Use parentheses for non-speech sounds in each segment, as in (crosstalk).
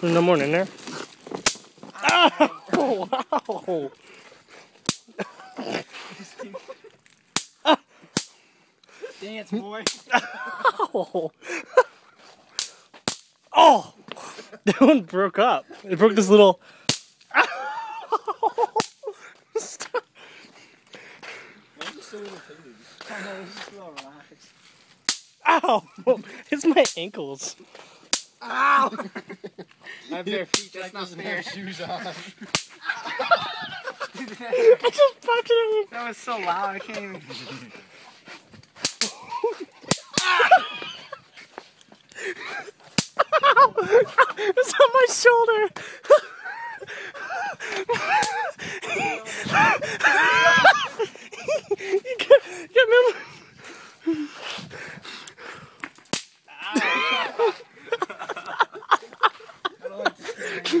There's no more in there. Oh, wow. Dance, boy. (laughs) Oh. oh. (laughs) That one broke up. It broke this little. Stop. Why are you so irritated? I know, it's just real relaxed. Ow! (laughs) It's my ankles. Ow! My bare feet, That's that's not not fair. fair. Shoes on. (laughs) I just popped it That was so loud, I can't even. (laughs) Ow! It's on my shoulder. you got, you got me. I don't like this thing anymore.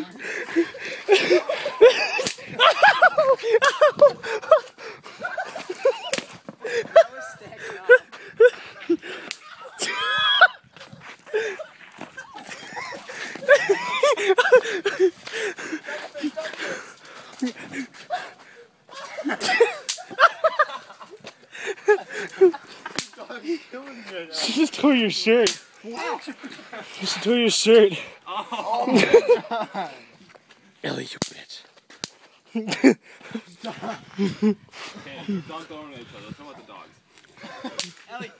That was stacked up. She just tore your shirt. She just tore your shirt. (laughs) Ellie, you bitch. Okay, don't throw them each other. Let's talk about the dogs. Ellie,